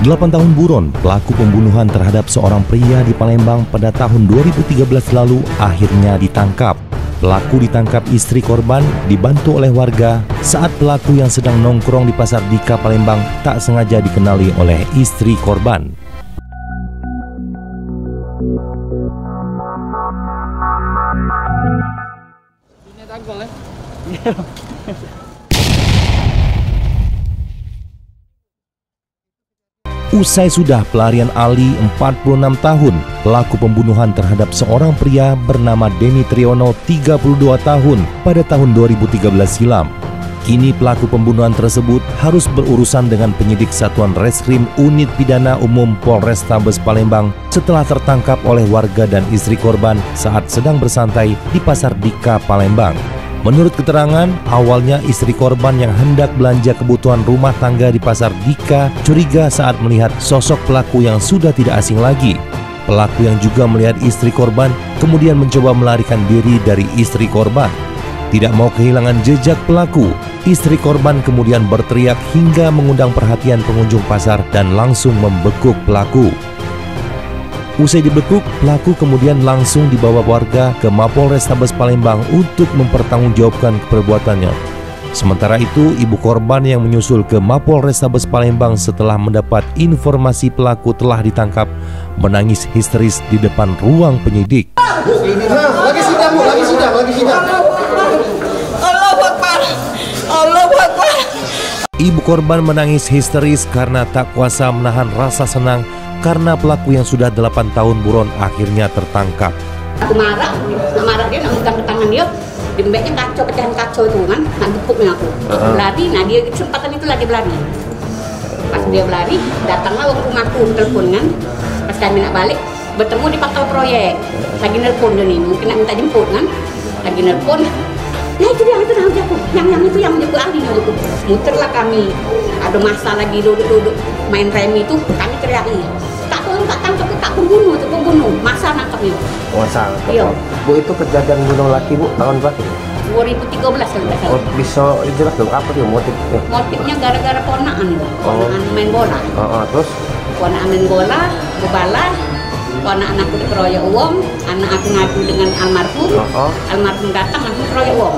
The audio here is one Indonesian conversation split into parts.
8 tahun buron, pelaku pembunuhan terhadap seorang pria di Palembang pada tahun 2013 lalu akhirnya ditangkap. Pelaku ditangkap istri korban dibantu oleh warga saat pelaku yang sedang nongkrong di Pasar Dika Palembang tak sengaja dikenali oleh istri korban. Usai sudah pelarian Ali 46 tahun, pelaku pembunuhan terhadap seorang pria bernama Denny Triono 32 tahun pada tahun 2013 silam. Kini pelaku pembunuhan tersebut harus berurusan dengan penyidik Satuan Reskrim Unit Pidana Umum Polrestabes Palembang setelah tertangkap oleh warga dan istri korban saat sedang bersantai di Pasar Dika Palembang. Menurut keterangan, awalnya istri korban yang hendak belanja kebutuhan rumah tangga di pasar Dika curiga saat melihat sosok pelaku yang sudah tidak asing lagi. Pelaku yang juga melihat istri korban kemudian mencoba melarikan diri dari istri korban. Tidak mau kehilangan jejak pelaku, istri korban kemudian berteriak hingga mengundang perhatian pengunjung pasar dan langsung membekuk pelaku. Usai dibekuk, pelaku kemudian langsung dibawa warga ke Mapolres Tabes Palembang untuk mempertanggungjawabkan perbuatannya. Sementara itu, ibu korban yang menyusul ke Mapolres Tabes Palembang setelah mendapat informasi pelaku telah ditangkap menangis histeris di depan ruang penyidik. Lagi sidang, Bu, lagi sidang, lagi sidang. Allah Akbar. Allah Akbar. Ibu korban menangis histeris karena tak kuasa menahan rasa senang karena pelaku yang sudah 8 tahun buron akhirnya tertangkap. Aku marah, nak marah dia nak ke tangan dia. Dembeknya kacau, pecahan kacau itu kan, nak tepuknya aku. Aku berlari, nah dia kesempatan itu lagi berlari. Pas dia berlari, datanglah orang rumahku telepon kan. Pas kami nak balik, bertemu di pangkal proyek. Lagi nelpon dia nih, mungkin nak minta jemput kan. Lagi nelpon, Nah itu dia, itu yang jago. Yang yang itu yang jago ahli yang jago. Muterlah kami. Ada masa lagi duduk-duduk main remi itu, kami teriak nih. Tak tolong tak tangkap, tak pembunuh, itu pembunuh. Masa nangkapnya. Masa Iya. Bu itu kejadian bunuh laki Bu tahun berapa? 2013 kalau nggak salah. Oh, bisa dijelaskan apa dia motifnya? Motifnya gara-gara ponaan itu, Oh. ponaan main bola. Oh, oh, terus Ponaan main bola, bebalah, ponaan aku dikeroyok uang, anak aku ngadu dengan almarhum, Oh, oh. almarhum datang langsung keroyok uang.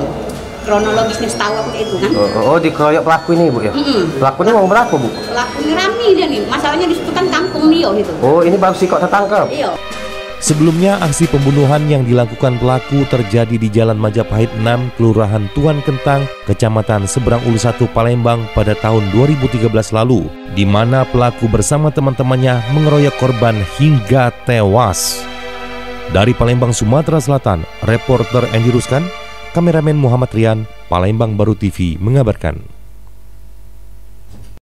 Kronologisnya setahu aku itu kan. oh, oh, oh dikeroyok pelaku ini Bu ya? Mm-mm. Pelakunya mau berapa Bu? Lakunya rame dia nih, masalahnya di situ kan kampung dia gitu. Oh, ini baru sih kok tertangkap. Iya. Sebelumnya aksi pembunuhan yang dilakukan pelaku terjadi di Jalan Majapahit 6, Kelurahan Tuan Kentang, Kecamatan Seberang Ulu 1 Palembang pada tahun 2013 lalu, di mana pelaku bersama teman-temannya mengeroyok korban hingga tewas. Dari Palembang, Sumatera Selatan, reporter Andy Ruskan, kameramen Muhammad Rian, Palembang Baru TV mengabarkan.